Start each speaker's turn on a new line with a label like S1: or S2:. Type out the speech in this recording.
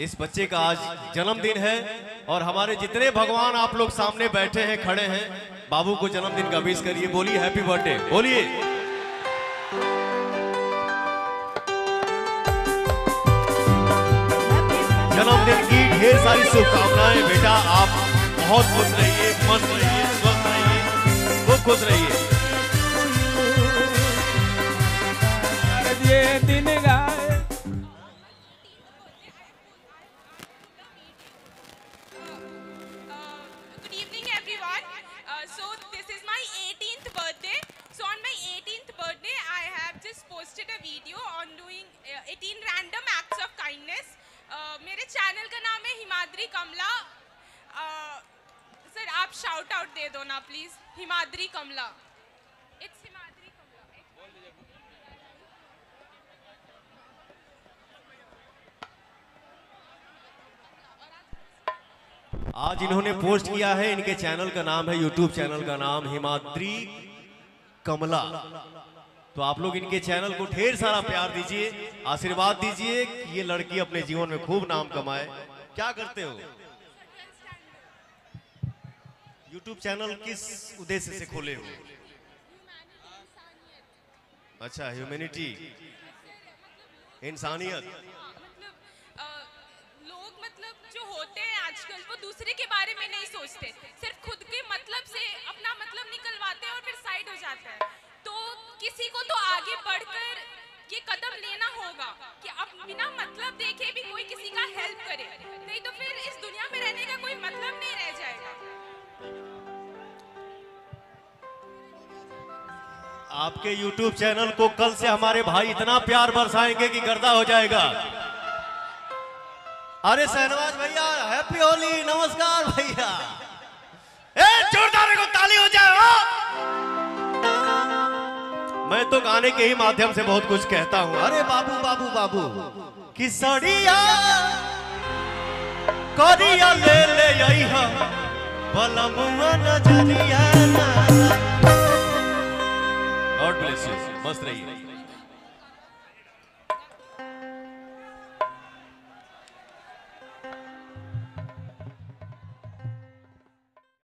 S1: इस बच्चे का आज जन्मदिन है और हमारे जितने भगवान आप लोग सामने बैठे हैं, खड़े हैं, बाबू को जन्मदिन का विश करिए, बोलिए हैप्पी बर्थडे बोलिए। जन्मदिन की ढेर सारी शुभकामनाएँ, बेटा आप बहुत खुश रहिए, मस्त रहिए, स्वस्थ रहिए, खूब खुश रहिए।
S2: Everyone. Uh, so this is my 18th birthday. So on my 18th birthday, I have just posted a video on doing uh, 18 random acts of kindness. Uh, मेरे चैनल का नाम है हिमाद्री कमला uh, सर आप शाउट आउट दे दो ना please Himadri Kamala it's Himadri Kamala
S1: आज इन्होंने पोस्ट किया है इनके चैनल का नाम है यूट्यूब चैनल का नाम हिमाद्री कमला। तो आप लोग इनके चैनल को ढेर सारा प्यार दीजिए आशीर्वाद दीजिए कि ये लड़की अपने जीवन में खूब नाम कमाए। क्या करते हो? यूट्यूब चैनल किस उद्देश्य से खोले हो? अच्छा ह्यूमैनिटी इंसानियत।
S2: सोचते सिर्फ़ खुद के मतलब से अपना मतलब निकलवाते हैं और फिर साइड हो जाते हैं। तो किसी को तो आगे बढ़कर ये कदम लेना होगा कि अब बिना मतलब देखे भी कोई किसी का हेल्प करे। नहीं तो फिर इस दुनिया में रहने का कोई मतलब नहीं रह जाएगा।
S1: आपके YouTube चैनल को कल से हमारे भाई इतना प्यार बरसाएँगे कि गर्दा हो जाएगा। अरे शहनवाज भैया हैप्पी होली, नमस्कार भैया। ए, जोरदार को ताली हो जाए मैं तो गाने के ही माध्यम से बहुत कुछ कहता हूँ। अरे बाबू बाबू बाबू, किसड़िया करिया ले ले आई बलमुआ नज़रिया गॉड ब्लेस यू मस्त रहिए।